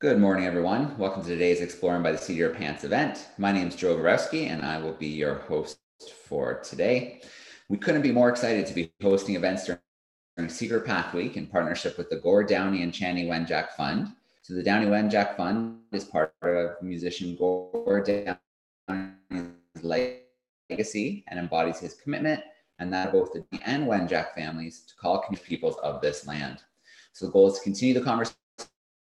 Good morning, everyone. Welcome to today's Exploring by the Seat of Your Pants event. My name is Joe Borowski, and I will be your host for today. We couldn't be more excited to be hosting events during Secret Path Week in partnership with the Gord Downie and Chanie Wenjack Fund. So the Downie Wenjack Fund is part of musician Gord Downie's legacy and embodies his commitment and that of both the and Wenjack families to call peoples of this land. So the goal is to continue the conversation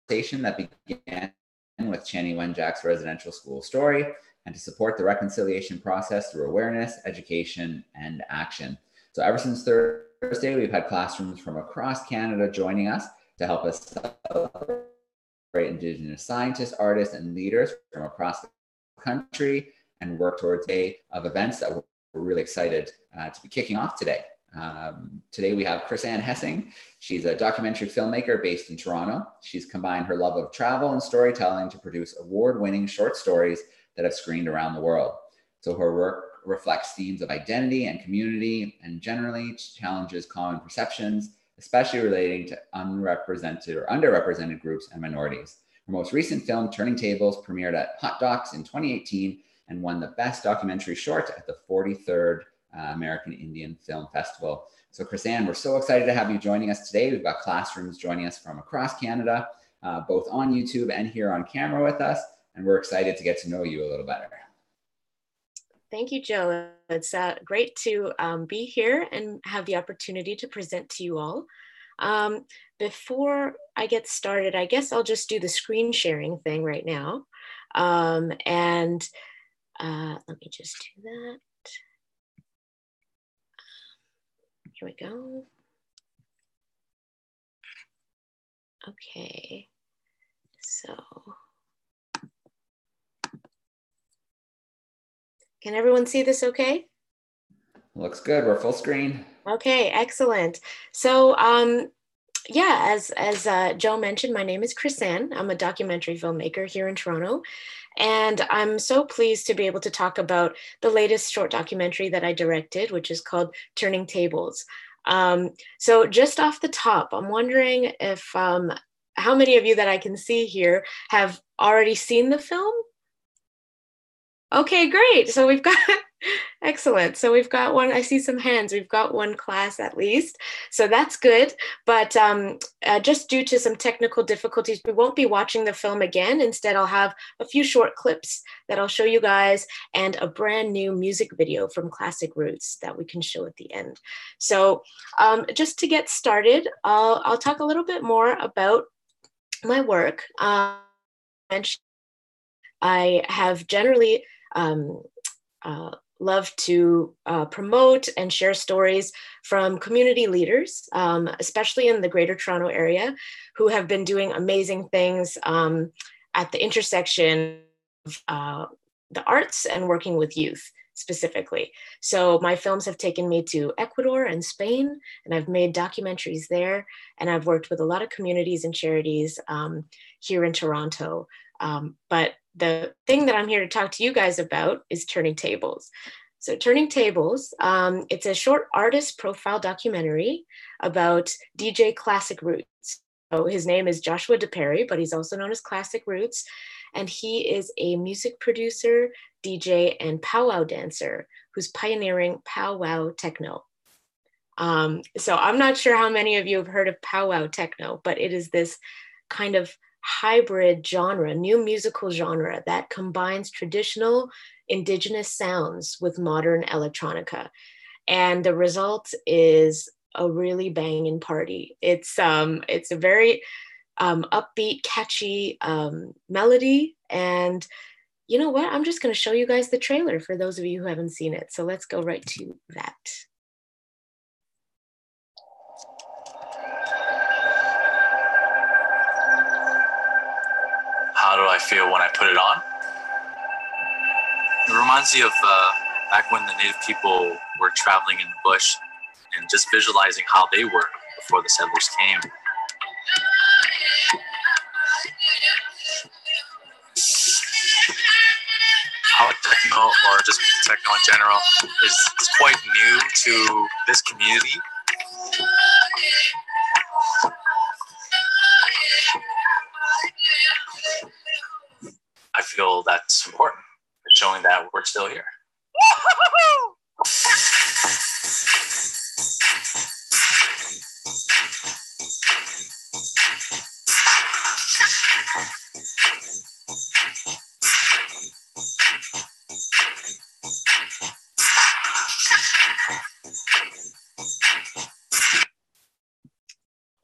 that began with Chanie Wenjack's residential school story and to support the reconciliation process through awareness, education, and action. So ever since Thursday, we've had classrooms from across Canada joining us to help us celebrate Indigenous scientists, artists, and leaders from across the country and work towards a day of events that we're really excited uh, to be kicking off today. Um, today we have Chrisann Hessing. She's a documentary filmmaker based in Toronto. She's combined her love of travel and storytelling to produce award-winning short stories that have screened around the world. So her work reflects themes of identity and community and generally challenges common perceptions, especially relating to unrepresented or underrepresented groups and minorities. Her most recent film, Turning Tables, premiered at Hot Docs in 2018 and won the Best Documentary Short at the 43rd uh, American Indian Film Festival. So, Chrisann, we're so excited to have you joining us today. We've got classrooms joining us from across Canada, uh, both on YouTube and here on camera with us, and we're excited to get to know you a little better. Thank you, Joe. It's uh, great to um, be here and have the opportunity to present to you all. Um, before I get started, I guess I'll just do the screen sharing thing right now. Um, and uh, let me just do that. Here we go. Okay, so. Can everyone see this okay? Looks good, we're full screen. Okay, excellent. So um, yeah, as, as uh, Joe mentioned, my name is Chrisann. I'm a documentary filmmaker here in Toronto. And I'm so pleased to be able to talk about the latest short documentary that I directed, which is called Turning Tables. Um, so just off the top, I'm wondering if um, how many of you that I can see here have already seen the film? Okay, great. So we've got Excellent. So we've got one, I see some hands. We've got one class at least. So that's good. But um, uh, just due to some technical difficulties, we won't be watching the film again. Instead, I'll have a few short clips that I'll show you guys and a brand new music video from Classic Roots that we can show at the end. So um, just to get started, I'll, I'll talk a little bit more about my work. Um, I have generally um, uh, love to uh, promote and share stories from community leaders, um, especially in the Greater Toronto area, who have been doing amazing things um, at the intersection of uh, the arts and working with youth specifically. So my films have taken me to Ecuador and Spain, and I've made documentaries there, and I've worked with a lot of communities and charities um, here in Toronto. Um, but the thing that I'm here to talk to you guys about is Turning Tables. So, Turning Tables, um, it's a short artist profile documentary about DJ Classic Roots. So, his name is Joshua DePerry, but he's also known as Classic Roots. And he is a music producer, DJ, and powwow dancer who's pioneering powwow techno. Um, so, I'm not sure how many of you have heard of powwow techno, but it is this kind of hybrid genre, new musical genre that combines traditional indigenous sounds with modern electronica. And the result is a really banging party. It's um it's a very um, upbeat, catchy um, melody. And you know what? I'm just going to show you guys the trailer for those of you who haven't seen it. So let's go right to that. Do I feel when I put it on? It reminds me of uh, back when the native people were traveling in the bush and just visualizing how they were before the settlers came. How techno, or just techno in general, is, is quite new to this community. Showing that we're still here.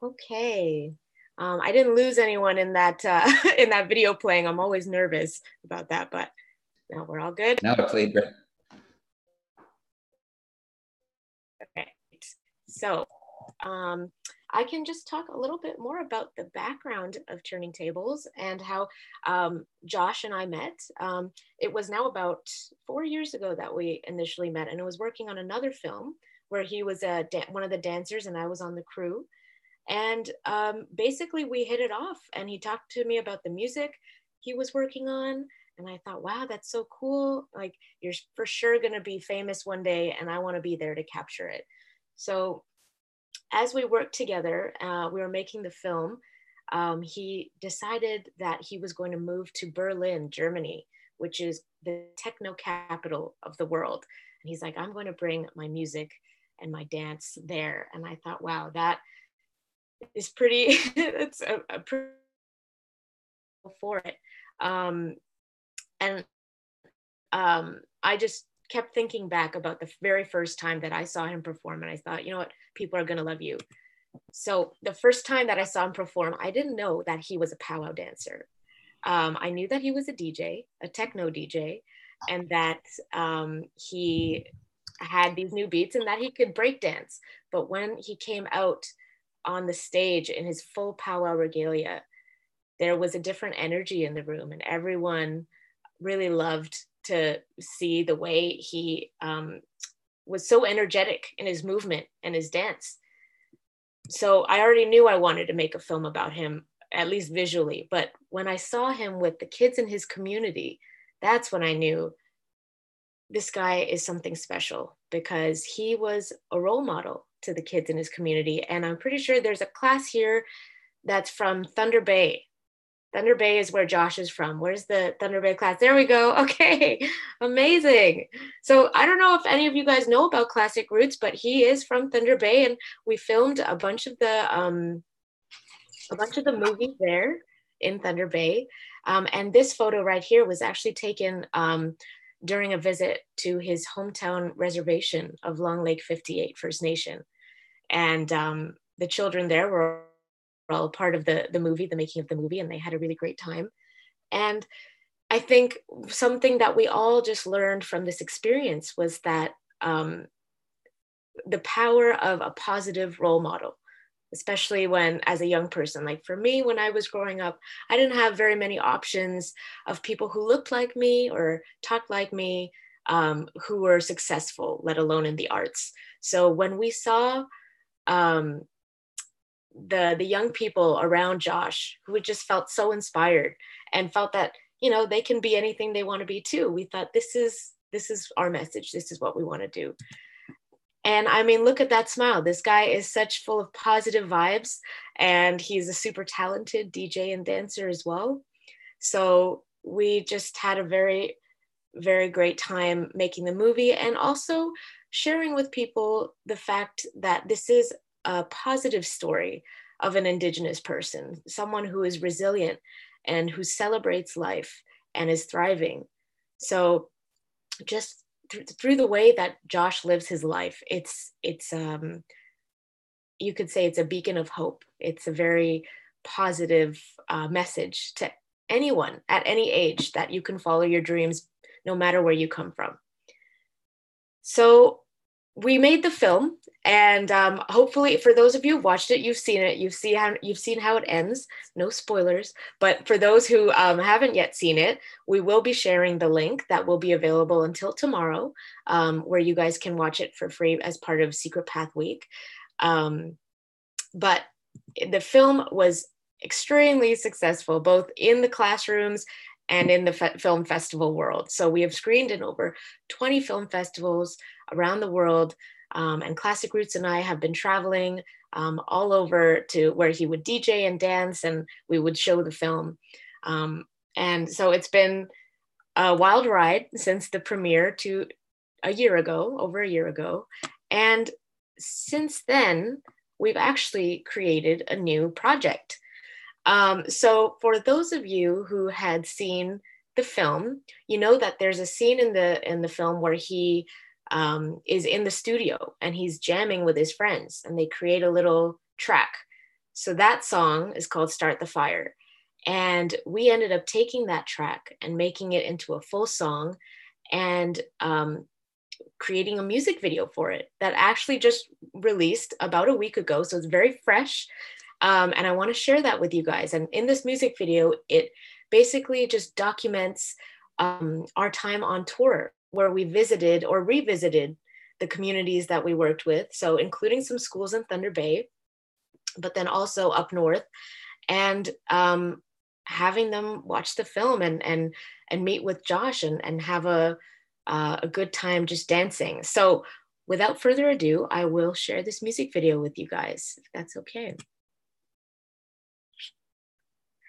Okay. Um, I didn't lose anyone in that uh, in that video playing. I'm always nervous about that, but now we're all good. Now it played great. Okay. So um, I can just talk a little bit more about the background of Turning Tables and how um, Josh and I met. Um, it was now about four years ago that we initially met, and I was working on another film where he was a one of the dancers and I was on the crew. And um, basically, we hit it off, and he talked to me about the music he was working on. And I thought, wow, that's so cool. Like, you're for sure going to be famous one day, and I want to be there to capture it. So, as we worked together, uh, we were making the film. Um, he decided that he was going to move to Berlin, Germany, which is the techno capital of the world. And he's like, I'm going to bring my music and my dance there. And I thought, wow, that is pretty it's a, a pretty for it. Um and um i just kept thinking back about the very first time that i saw him perform and i thought you know what? People are going to love you. So the first time that i saw him perform i didn't know that he was a powwow dancer. Um, i knew that he was a dj a techno dj and that um, he had these new beats and that he could break dance but when he came out on the stage in his full powwow regalia, there was a different energy in the room, and everyone really loved to see the way he um, was so energetic in his movement and his dance. So I already knew I wanted to make a film about him, at least visually. But when I saw him with the kids in his community, that's when I knew this guy is something special because he was a role model to the kids in his community. And I'm pretty sure there's a class here that's from Thunder Bay. Thunder Bay is where Josh is from. Where's the Thunder Bay class? There we go. Okay, amazing. So I don't know if any of you guys know about Classic Roots, but he is from Thunder Bay, and we filmed a bunch of the um, a bunch of the movies there in Thunder Bay. Um, and this photo right here was actually taken um, during a visit to his hometown reservation of Long Lake 58 First Nation and um, the children there were all part of the the movie, the making of the movie, and they had a really great time. And I think something that we all just learned from this experience was that um, the power of a positive role model especially when as a young person like for me when i was growing up i didn't have very many options of people who looked like me or talked like me um, who were successful let alone in the arts so when we saw um, the the young people around Josh who just felt so inspired and felt that you know they can be anything they want to be too. We thought this is this is our message. This is what we want to do. And I mean, look at that smile. This guy is such full of positive vibes, and he's a super talented DJ and dancer as well. So we just had a very, very great time making the movie and also sharing with people the fact that this is a positive story of an Indigenous person, someone who is resilient and who celebrates life and is thriving. So, just th- through the way that Josh lives his life, it's it's um, you could say it's a beacon of hope. It's a very positive uh, message to anyone at any age that you can follow your dreams no matter where you come from. So we made the film and um, hopefully for those of you who watched it you've seen it. You've seen how you've seen how it ends. No spoilers. But for those who um, haven't yet seen it we will be sharing the link that will be available until tomorrow um, where you guys can watch it for free as part of secret path week. Um, but the film was extremely successful both in the classrooms and in the film festival world. So we have screened in over 20 film festivals around the world. Um, and Classic Roots and I have been traveling um, all over to where he would DJ and dance, and we would show the film. Um, and so it's been a wild ride since the premiere to a year ago, over a year ago. And since then, we've actually created a new project. Um, so, for those of you who had seen the film, you know that there's a scene in the in the film where he um, is in the studio and he's jamming with his friends, and they create a little track. So that song is called "Start the Fire," and we ended up taking that track and making it into a full song, and um, creating a music video for it that actually just released about a week ago. So it's very fresh. Um, and I want to share that with you guys. And in this music video, it basically just documents um, our time on tour where we visited or revisited the communities that we worked with. So, including some schools in Thunder Bay, but then also up north, and um, having them watch the film and and and meet with Josh and and have a uh, a good time just dancing. So, without further ado, I will share this music video with you guys, if that's okay.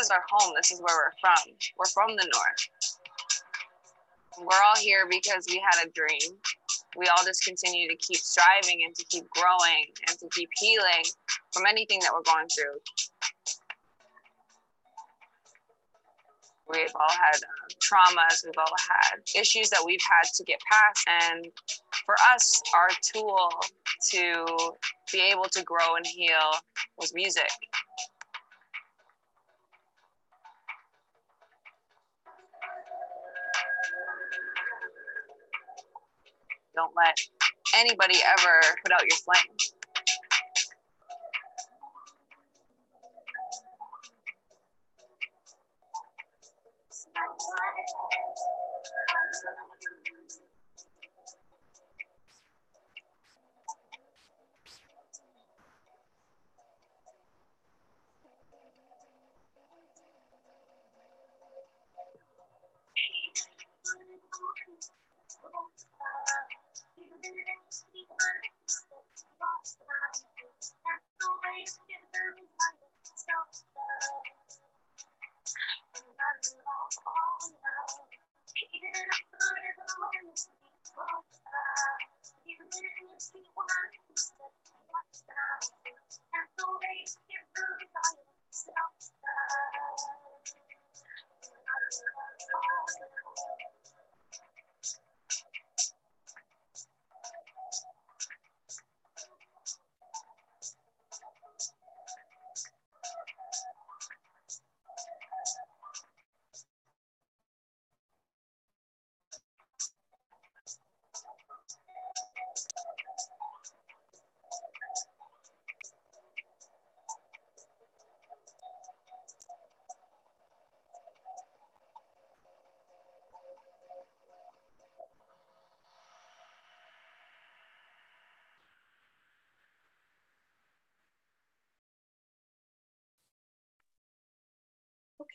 Is our home. This is where we're from. We're from the north. We're all here because we had a dream. We all just continue to keep striving and to keep growing and to keep healing from anything that we're going through. We've all had uh, traumas, we've all had issues that we've had to get past. And for us, our tool to be able to grow and heal was music. Don't let anybody ever put out your flame. Thank you.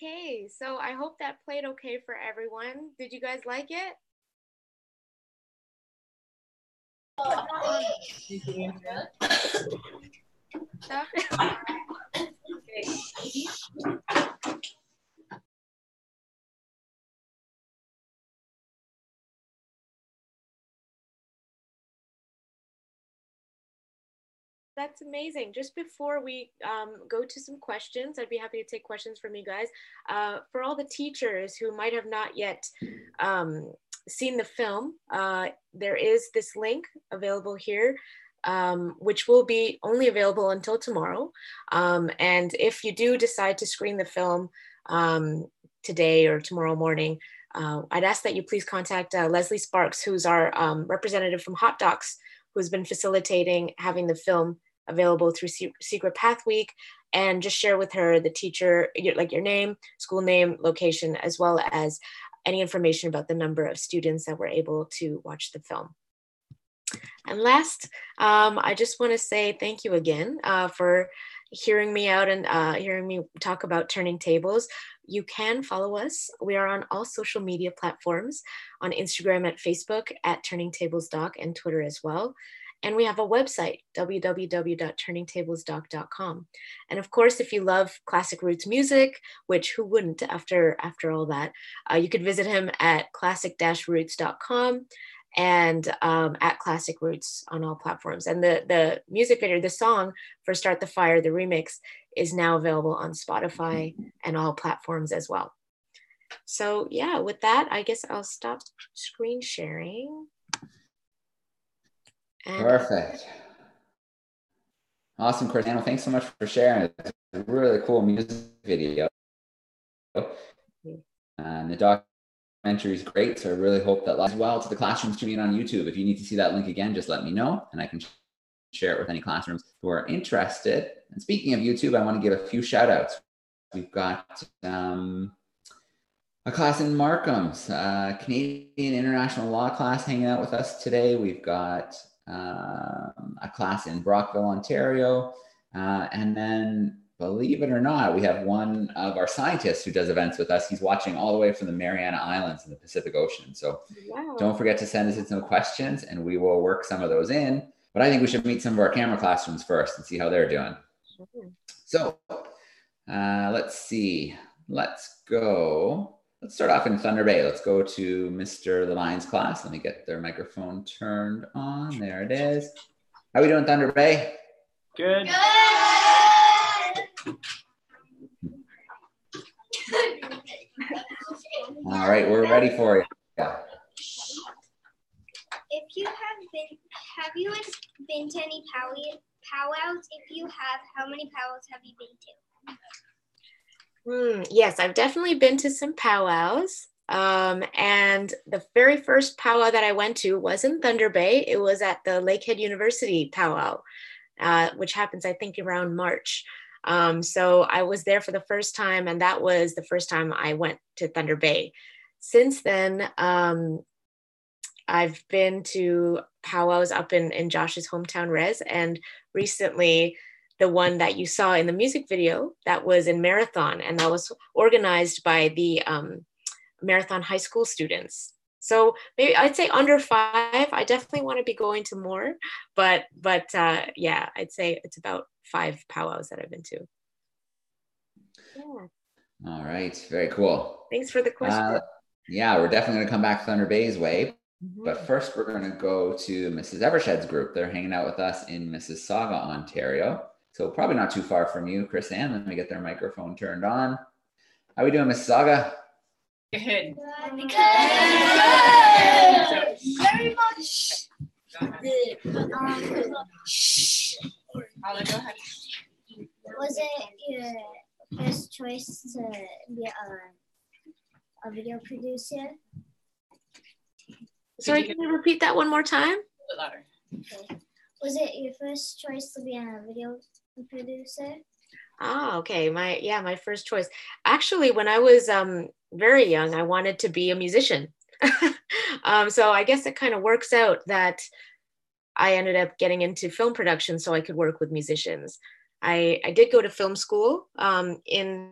Okay, so I hope that played okay for everyone. Did you guys like it? That's amazing. Just before we um, go to some questions, I'd be happy to take questions from you guys. Uh, for all the teachers who might have not yet um, seen the film, uh, there is this link available here. Um, which will be only available until tomorrow. Um, and if you do decide to screen the film um, today or tomorrow morning, uh, I'd ask that you please contact uh, Leslie Sparks, who's our um, representative from Hot Docs, who's been facilitating having the film available through Secret Path Week, and just share with her the teacher, like your name, school name, location, as well as any information about the number of students that were able to watch the film. And last, um, I just want to say thank you again uh, for hearing me out and uh, hearing me talk about turning tables. You can follow us. We are on all social media platforms on Instagram at Facebook at Turning Tables Doc and Twitter as well. And we have a website, www.turningtablesdoc.com. And of course, if you love classic roots music, which who wouldn't after, after all that, uh, you could visit him at classic-roots.com and um, at Classic Roots on all platforms. And the, the music video, the song for Start the Fire, the remix, is now available on Spotify and all platforms as well. So yeah, with that, I guess I'll stop screen sharing. And Perfect. Awesome, Cristiano. Thanks so much for sharing. It's a really cool music video. And the documentary is great. So I really hope that as well to the classroom streaming on YouTube. If you need to see that link again, just let me know and I can share it with any classrooms who are interested. And speaking of YouTube, I want to give a few shout outs. We've got um, a class in Markham's, uh, Canadian International Law class hanging out with us today. We've got um, a class in Brockville, Ontario. Uh, and then, believe it or not, we have one of our scientists who does events with us. He's watching all the way from the Mariana Islands in the Pacific Ocean. So wow. don't forget to send us in some questions and we will work some of those in. But I think we should meet some of our camera classrooms first and see how they're doing. Sure. So uh, let's see. Let's go. Let's start off in Thunder Bay. Let's go to Mr. Levine's class. Let me get their microphone turned on. There it is. How are we doing, Thunder Bay? Good. Good. All right, we're ready for you. Yeah. If you have been, have you been to any powwows? If you have, how many powwows have you been to? Mm, yes, I've definitely been to some powwows. Um, and the very first powwow that I went to was in Thunder Bay. It was at the Lakehead University powwow, uh, which happens, I think, around March. Um, so I was there for the first time, and that was the first time I went to Thunder Bay. Since then, um, I've been to powwows up in, in Josh's hometown res, and recently the one that you saw in the music video that was in Marathon and that was organized by the um, Marathon High School students. So maybe I'd say under five. I definitely want to be going to more, but but uh, yeah, I'd say it's about five powwows that I've been to. Yeah. All right, very cool. Thanks for the question. Uh, yeah, we're definitely going to come back Thunder Bay's way. Mm-hmm. But first, we're going to go to Mrs. Evershed's group. They're hanging out with us in Mississauga, Ontario. So probably not too far from you, Chrisann. Let me get their microphone turned on. How we doing, Miss Saga? Good. Good. Good. Very much. Good. Um, go ahead. Was it your first choice to be a, a video producer? Sorry, can you repeat that one more time? A louder. Okay. Was it your first choice to be a video producer? Ah, okay. My yeah, my first choice. Actually, when I was um, very young, I wanted to be a musician. um, so I guess it kind of works out that I ended up getting into film production so I could work with musicians. I, I did go to film school um, in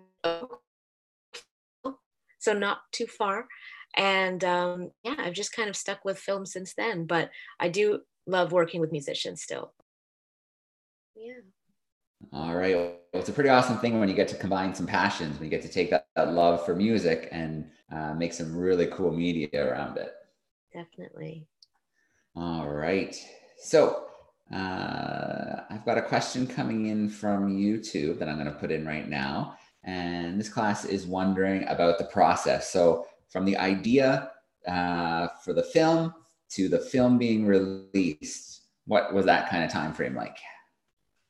so not too far. And um, yeah, I've just kind of stuck with film since then. But I do love working with musicians still. Yeah. All right. Well, it's a pretty awesome thing when you get to combine some passions, when you get to take that, that love for music and uh, make some really cool media around it. Definitely. All right. So uh, I've got a question coming in from YouTube that I'm going to put in right now. And this class is wondering about the process. So from the idea uh, for the film to the film being released, what was that kind of time frame like?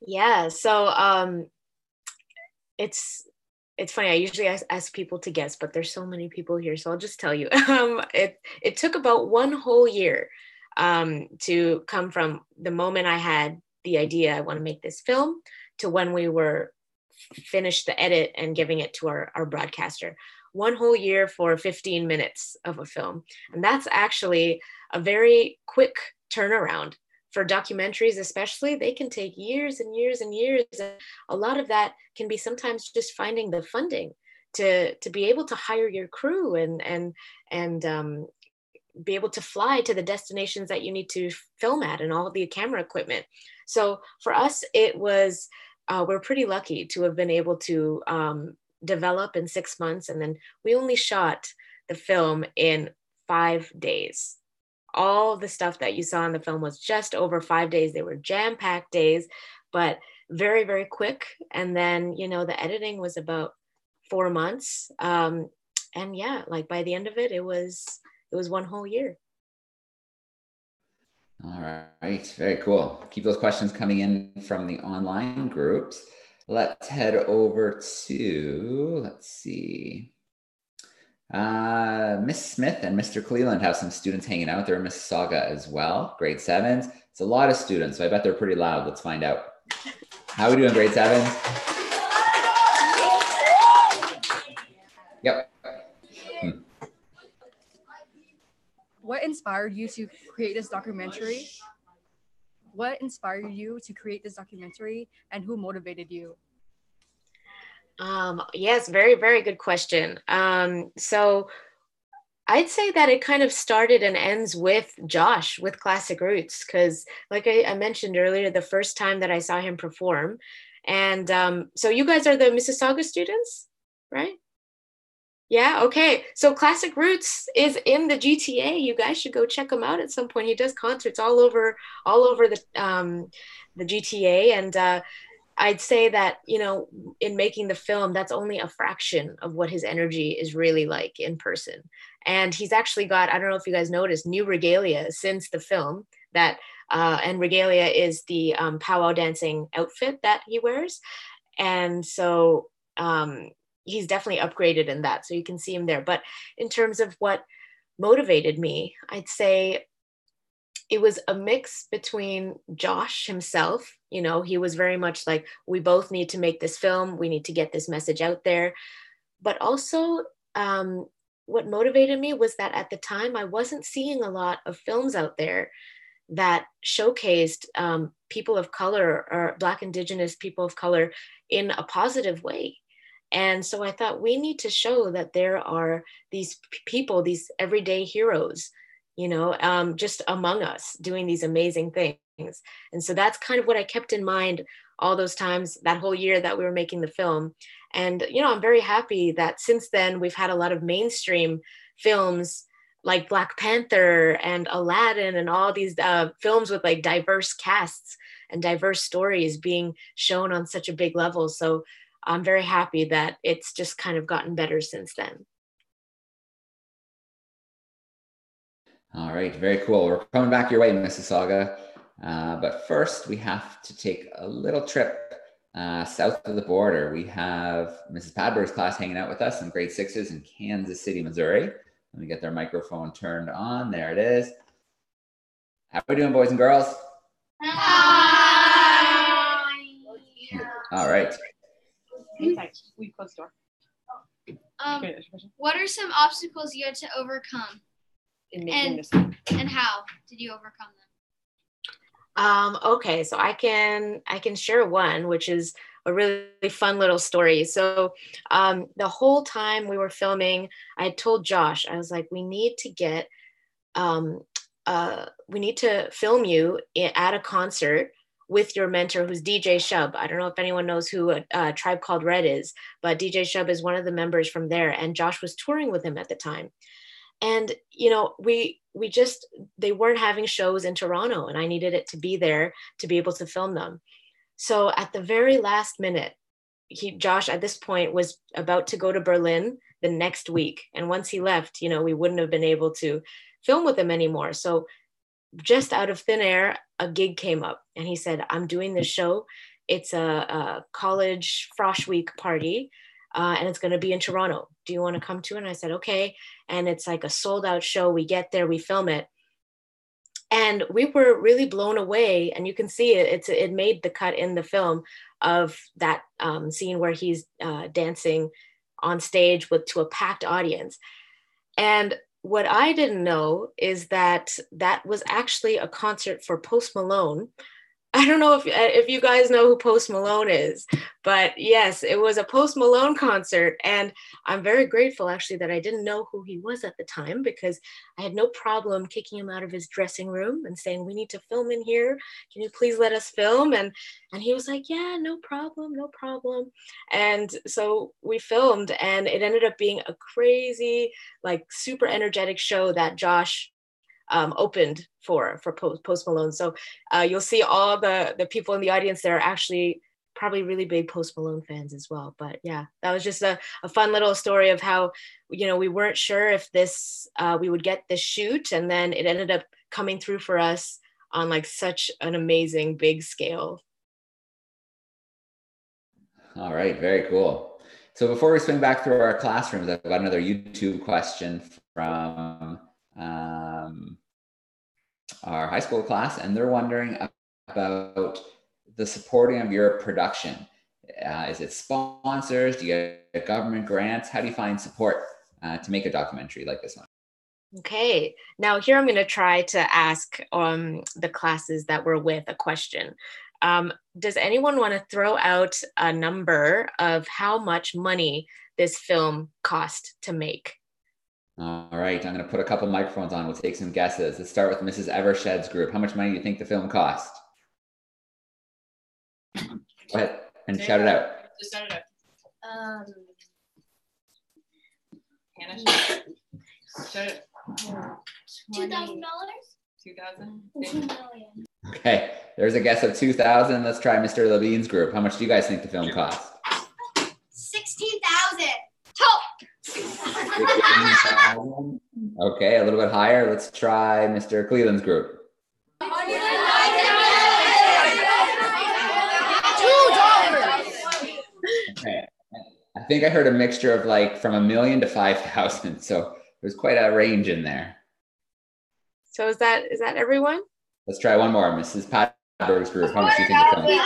Yeah. So um, it's it's funny. I usually ask, ask, people to guess, but there's so many people here, so I'll just tell you. Um, it it took about one whole year um, to come from the moment I had the idea I want to make this film to when we were finished the edit and giving it to our, our broadcaster. One whole year for 15 minutes of a film. And that's actually a very quick turnaround for documentaries especially they can take years and years and years and a lot of that can be sometimes just finding the funding to to be able to hire your crew and and and um, be able to fly to the destinations that you need to film at and all the camera equipment. So for us it was uh, we're pretty lucky to have been able to um, develop in six months and then we only shot the film in five days all the stuff that you saw in the film was just over five days. They were jam packed days, but very, very quick. And then, you know, the editing was about four months. Um, and yeah, like by the end of it, it was it was one whole year. All right, very cool. Keep those questions coming in from the online groups. Let's head over to, let's see. Uh, Miss Smith and Mr. Cleland have some students hanging out. They're in Mississauga as well, grade sevens. It's a lot of students, so I bet they're pretty loud. Let's find out. How are we doing, grade sevens? Yep. Hmm. What inspired you to create this documentary? What inspired you to create this documentary and who motivated you? Um, yes, very, very good question. Um, so I'd say that it kind of started and ends with Josh with Classic Roots, because like I, I, mentioned earlier, the first time that I saw him perform. And um, so you guys are the Mississauga students, right? Yeah, okay. So Classic Roots is in the GTA. You guys should go check him out at some point. He does concerts all over all over the um, the GTA and uh, I'd say that, you know, in making the film, that's only a fraction of what his energy is really like in person. And he's actually got, I don't know if you guys noticed, new regalia since the film that, uh, and regalia is the um, powwow dancing outfit that he wears. And so um, he's definitely upgraded in that. So you can see him there. But in terms of what motivated me, I'd say it was a mix between Josh himself. You know, he was very much like, we both need to make this film, we need to get this message out there. But also, um, what motivated me was that at the time I wasn't seeing a lot of films out there that showcased um, people of color or Black Indigenous people of color in a positive way. And so I thought we need to show that there are these people, these everyday heroes you know, um, just among us doing these amazing things. And so that's kind of what I kept in mind all those times that whole year that we were making the film. And, you know, I'm very happy that since then we've had a lot of mainstream films like Black Panther and Aladdin and all these uh, films with like diverse casts and diverse stories being shown on such a big level. So I'm very happy that it's just kind of gotten better since then. All right, very cool. We're coming back your way, Mississauga. Uh, but first, we have to take a little trip uh, south of the border. We have Mrs. Padberg's class hanging out with us in grade sixes in Kansas City, Missouri. Let me get their microphone turned on. There it is. How are we doing, boys and girls? Hi. All right. We close door. Um, what are some obstacles you had to overcome? In making And- this. And how did you overcome them? Um, okay, so I can I can share one, which is a really fun little story. So um, the whole time we were filming, I told Josh, I was like, we need to get, um, uh, we need to film you at a concert with your mentor who's DJ Shub. I don't know if anyone knows who a, a, Tribe Called Red is, but DJ Shub is one of the members from there and Josh was touring with him at the time. And you know, we we just they weren't having shows in Toronto and I needed it to be there to be able to film them. So at the very last minute, he Josh at this point was about to go to Berlin the next week and once he left, you know, we wouldn't have been able to film with him anymore. So just out of thin air, a gig came up and he said, I'm doing this show. It's a, a college frosh week party uh, and it's going to be in Toronto. Do you want to come to it? And I said, okay. And it's like a sold out show. We get there, we film it. And we were really blown away. And you can see it, it's, it made the cut in the film of that um, scene where he's uh, dancing on stage with to a packed audience. And what I didn't know is that that was actually a concert for Post Malone, I don't know if uh, if you guys know who Post Malone is, but yes, it was a Post Malone concert, and I'm very grateful actually that I didn't know who he was at the time because I had no problem kicking him out of his dressing room and saying, "We need to film in here. Can you please let us film?" and and he was like, "Yeah, no problem, no problem." And so we filmed, and it ended up being a crazy, like super energetic show that Josh um, opened for for Post Malone. So uh, you'll see all the the people in the audience that are actually probably really big Post Malone fans as well. But yeah, that was just a, a fun little story of how you know we weren't sure if this uh, we would get this shoot, and then it ended up coming through for us on like such an amazing big scale. All right, very cool. So before we swing back through our classrooms, I've got another YouTube question from um, our high school class, and they're wondering about the supporting of your production. Uh, is it sponsors? Do you get government grants? How do you find support uh, to make a documentary like this one? Okay, now here I'm going to try to ask um, the classes that we're with a question. Um, does anyone want to throw out a number of how much money this film cost to make? All right, I'm going to put a couple microphones on. We'll take some guesses. Let's start with Mrs. Evershed's group. How much money do you think the film cost? Go ahead and shout it out. Just shout it out. Um, Hannah, shout it. Two thousand dollars. Two thousand. Two million. Okay, there's a guess of 2,000. Let's try Mr. Levine's group. How much do you guys think the film cost? Sixteen thousand. Top. Okay, a little bit higher. Let's try Mr. Cleveland's group. Okay. I think I heard a mixture of like from a million to 5,000. So there's quite a range in there. So is that is that everyone? Let's try one more. Mrs. Patberg's group. How much do you think it's the film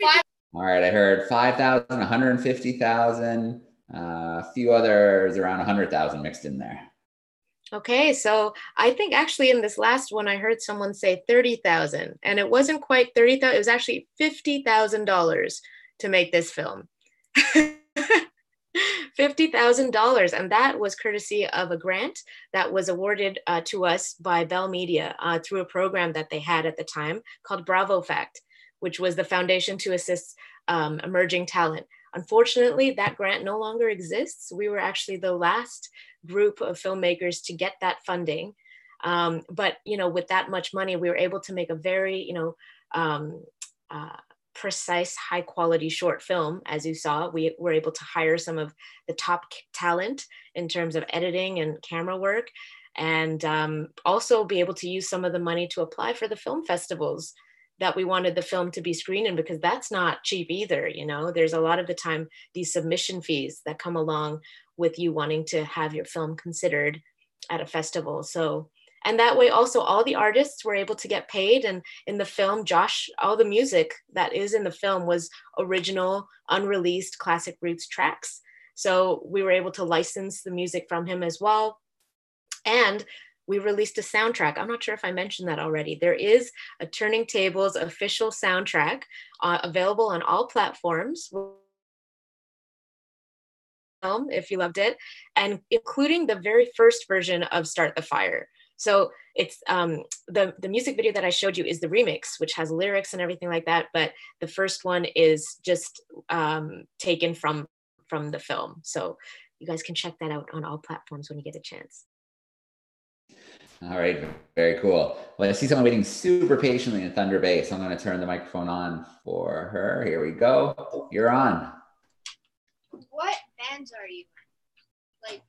cost? All right, I heard 5,000, 150,000, uh, a few others around 100,000 mixed in there. Okay, so I think actually in this last one, I heard someone say 30,000 and it wasn't quite 30,000, it was actually $50,000 to make this film. $50,000. And that was courtesy of a grant that was awarded uh, to us by Bell Media uh, through a program that they had at the time called Bravo Fact which was the foundation to assist um, emerging talent. Unfortunately, that grant no longer exists. We were actually the last group of filmmakers to get that funding. Um, but you know, with that much money, we were able to make a very, you know, um, uh, precise, high quality short film. As you saw, we were able to hire some of the top talent in terms of editing and camera work, and um, also be able to use some of the money to apply for the film festivals that we wanted the film to be screened in because that's not cheap either you know? There's a lot of the time these submission fees that come along with you wanting to have your film considered at a festival. So and that way also all the artists were able to get paid and in the film josh all the music that is in the film was original unreleased classic roots tracks. So we were able to license the music from him as well. And we released a soundtrack. I'm not sure if I mentioned that already. There is a Turning Tables official soundtrack uh, available on all platforms. If you loved it, and including the very first version of Start the Fire. So it's um, the the music video that I showed you is the remix, which has lyrics and everything like that. But the first one is just um, taken from from the film. So you guys can check that out on all platforms when you get a chance. All right, very cool. Well, I see someone waiting super patiently in Thunder Bay, so I'm going to turn the microphone on for her. Here we go. You're on. What bands are you in? Like,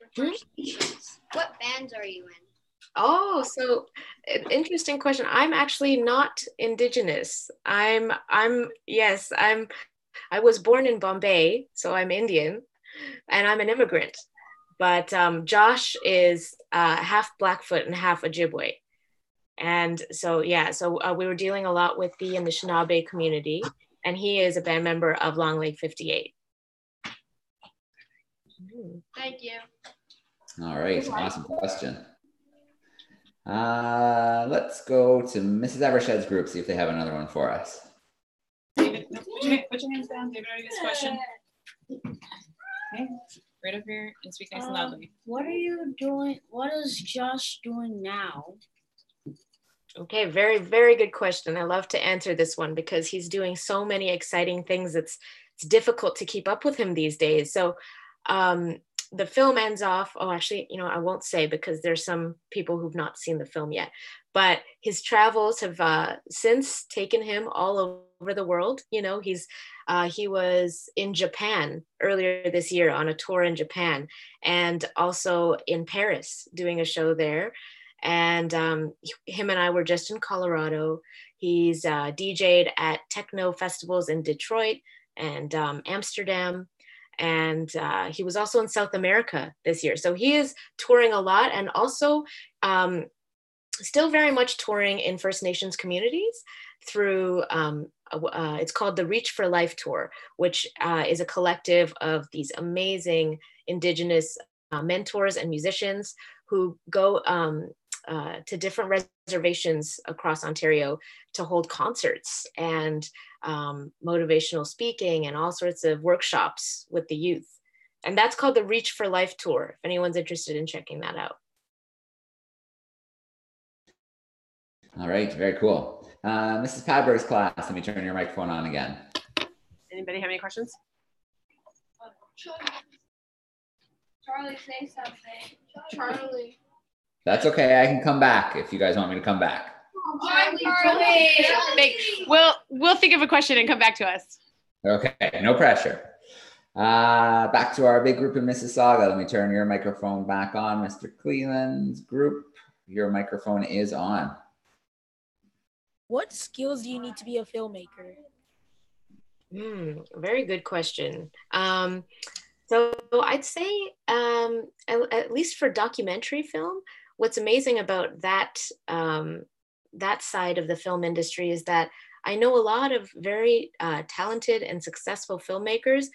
your hmm? First Nations. What bands are you in? Oh, so an interesting question. I'm actually not indigenous. I'm I'm yes, I'm I was born in Bombay, so I'm Indian, and I'm an immigrant. But um, Josh is uh, half Blackfoot and half Ojibwe. And so, yeah, so uh, we were dealing a lot with the Anishinaabe community, and he is a band member of Long Lake 58. Thank you. All right, awesome question. Uh, let's go to Mrs. Evershed's group, see if they have another one for us. David, no, put, your, put your hands down. David already gets question. Okay, right up here and speak nice and Um, loudly. what are you doing? What is Josh doing now? Okay, very, very good question. I love to answer this one because he's doing so many exciting things. It's it's difficult to keep up with him these days. So um, the film ends off. Oh, actually, you know, I won't say because there's some people who've not seen the film yet. But his travels have uh, since taken him all over the world. You know, he's uh, he was in Japan earlier this year on a tour in Japan, and also in Paris doing a show there and um, him and I were just in Colorado. He's uh, DJ'd at techno festivals in Detroit and um, Amsterdam, and uh, he was also in South America this year. So he is touring a lot, and also um, still very much touring in First Nations communities through. Um, uh, it's called the Reach for Life Tour, which uh, is a collective of these amazing Indigenous uh, mentors and musicians who go um, uh, to different reservations across Ontario to hold concerts and um, motivational speaking and all sorts of workshops with the youth. And that's called the Reach for Life Tour, if anyone's interested in checking that out. All right, very cool. Uh, Mrs. Padberg's class, let me turn your microphone on again. Anybody have any questions? Charlie, say something. Charlie. That's okay. I can come back if you guys want me to come back. Charlie, Charlie. Thank- We'll we'll think of a question and come back to us. Okay, no pressure. Uh, back to our big group in Mississauga. Let me turn your microphone back on, Mr. Cleland's group. Your microphone is on. What skills do you need to be a filmmaker? Hmm, very good question. Um, so I'd say, um, at, at least for documentary film, what's amazing about that um, that side of the film industry is that I know a lot of very uh, talented and successful filmmakers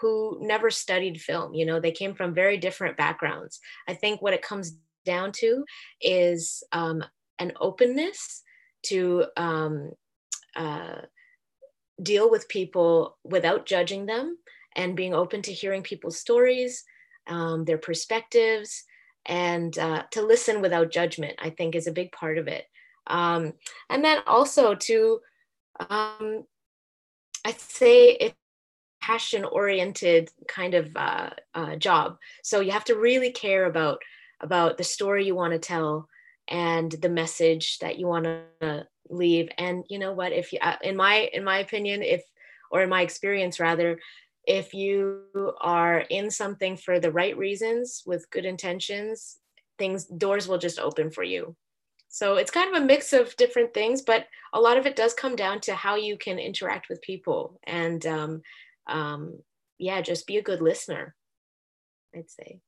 who never studied film. You know, they came from very different backgrounds. I think what it comes down to is um, an openness to um, uh, deal with people without judging them and being open to hearing people's stories, um, their perspectives, and uh, to listen without judgment, I think is a big part of it. Um, and then also to, um, I'd say it's passion oriented kind of uh, uh, job. So you have to really care about about the story you want to tell and the message that you want to leave. And you know what? If you, uh, in my in my opinion, if or in my experience rather, if you are in something for the right reasons with good intentions, things doors will just open for you. So it's kind of a mix of different things, but a lot of it does come down to how you can interact with people and um, um, yeah, just be a good listener. I'd say.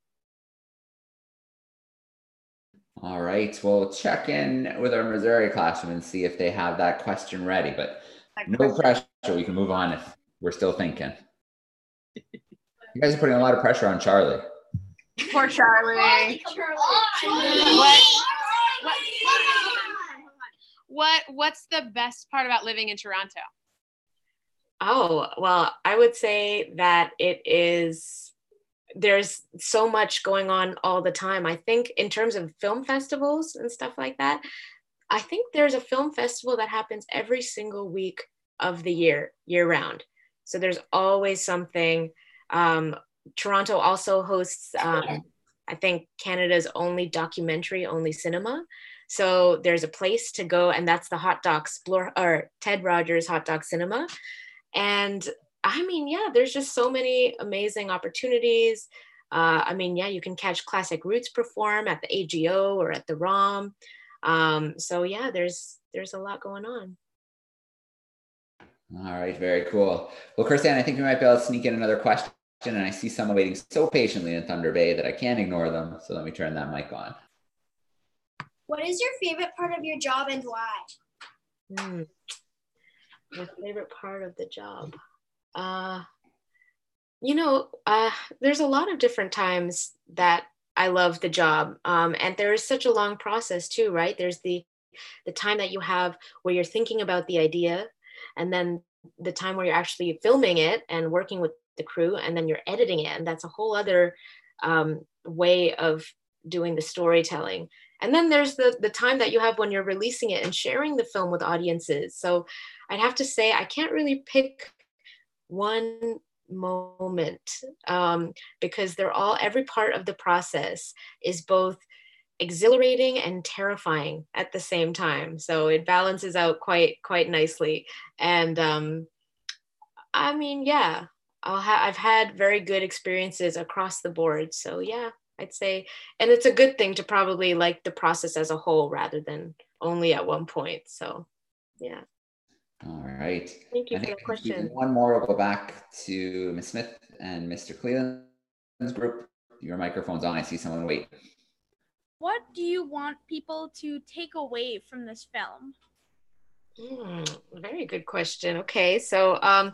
All right. Well, check in with our Missouri classroom and see if they have that question ready. But no pressure. We can move on if we're still thinking. You guys are putting a lot of pressure on Charlie. Poor Charlie. What, what, what, what's the best part about living in Toronto? Oh, well, I would say that it is, there's so much going on all the time. I think, in terms of film festivals and stuff like that, I think there's a film festival that happens every single week of the year, year round. So there's always something. Um, Toronto also hosts, um, I think, Canada's only documentary only cinema. So there's a place to go, and that's the Hot Docs Explore or Ted Rogers Hot Docs Cinema. And I mean, yeah, there's just so many amazing opportunities. Uh, I mean, yeah, you can catch Classic Roots perform at the AGO or at the ROM. Um, so yeah, there's there's a lot going on. All right, very cool. Well, Kirsten, I think we might be able to sneak in another question. And I see someone waiting so patiently in Thunder Bay that I can't ignore them. So let me turn that mic on. What is your favorite part of your job and why? Hmm. My favorite part of the job. Uh, you know, uh, there's a lot of different times that I love the job. Um, and there is such a long process too, right? There's the the time that you have where you're thinking about the idea, and then the time where you're actually filming it and working with the crew, and then you're editing it, and that's a whole other um, way of doing the storytelling. And then there's the the time that you have when you're releasing it and sharing the film with audiences. So I'd have to say I can't really pick one moment um, because they're all every part of the process is both exhilarating and terrifying at the same time. So it balances out quite quite nicely. And um, i mean yeah I'll ha- i've had very good experiences across the board. So yeah i'd say and it's a good thing to probably like the process as a whole rather than only at one point. So yeah all right. Thank you I for the question. One more, we'll go back to Ms. Smith and Mr. Cleland's group. Your microphone's on. I see someone wait. What do you want people to take away from this film? Mm, very good question. Okay, so um,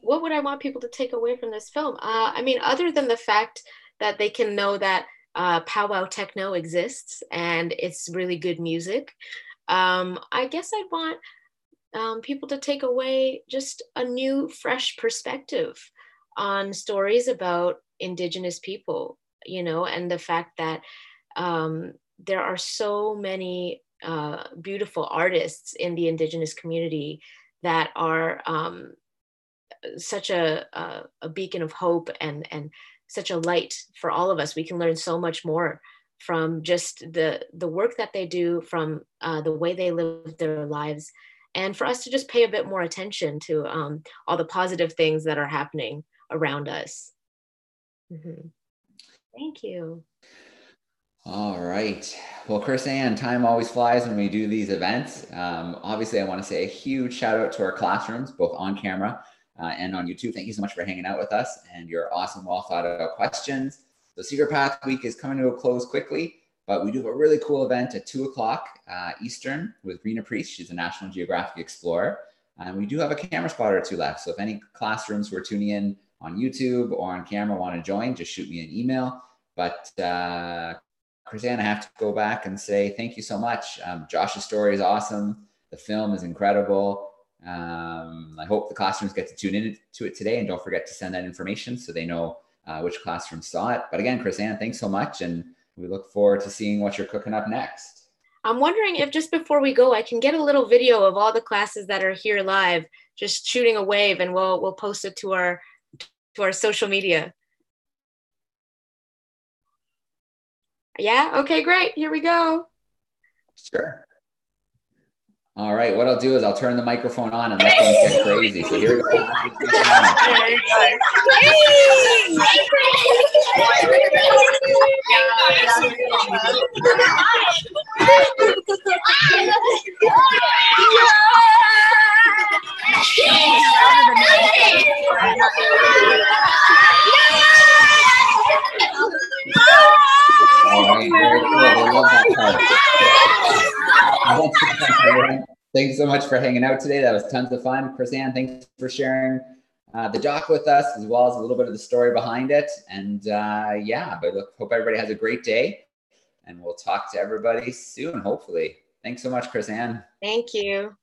what would I want people to take away from this film? Uh, I mean, other than the fact that they can know that uh, powwow techno exists and it's really good music, um, I guess I'd want um, people to take away just a new, fresh perspective on stories about Indigenous people, you know, and the fact that um, there are so many uh, beautiful artists in the Indigenous community that are um, such a, a, a beacon of hope and, and such a light for all of us. We can learn so much more from just the the work that they do, from uh, the way they live their lives, and for us to just pay a bit more attention to um, all the positive things that are happening around us. Mm-hmm. Thank you. All right. Well, Chrisann, time always flies when we do these events. Um, obviously, I want to say a huge shout out to our classrooms, both on camera uh, and on YouTube. Thank you so much for hanging out with us and your awesome, well thought out questions. The Secret Path Week is coming to a close quickly. But we do have a really cool event at two o'clock uh, Eastern with Rena Priest. She's a National Geographic Explorer. And we do have a camera spot or two left. So if any classrooms who are tuning in on YouTube or on camera want to join, just shoot me an email. But uh, Chrisann, I have to go back and say thank you so much. Um, Josh's story is awesome. The film is incredible. Um, I hope the classrooms get to tune in to it today and don't forget to send that information so they know uh, which classroom saw it. But again, Chrisann, thanks so much. And we look forward to seeing what you're cooking up next. I'm wondering if just before we go, I can get a little video of all the classes that are here live, just shooting a wave, and we'll we'll post it to our to our social media. Yeah. Okay. Great. Here we go. Sure. All right, what I'll do is I'll turn the microphone on and let things get crazy. So here we go. Thanks so much for hanging out today. That was tons of fun. Chrisann, thanks for sharing uh, the doc with us, as well as a little bit of the story behind it. And uh, yeah, but look, hope everybody has a great day. And we'll talk to everybody soon, hopefully. Thanks so much, Chrisann. Thank you.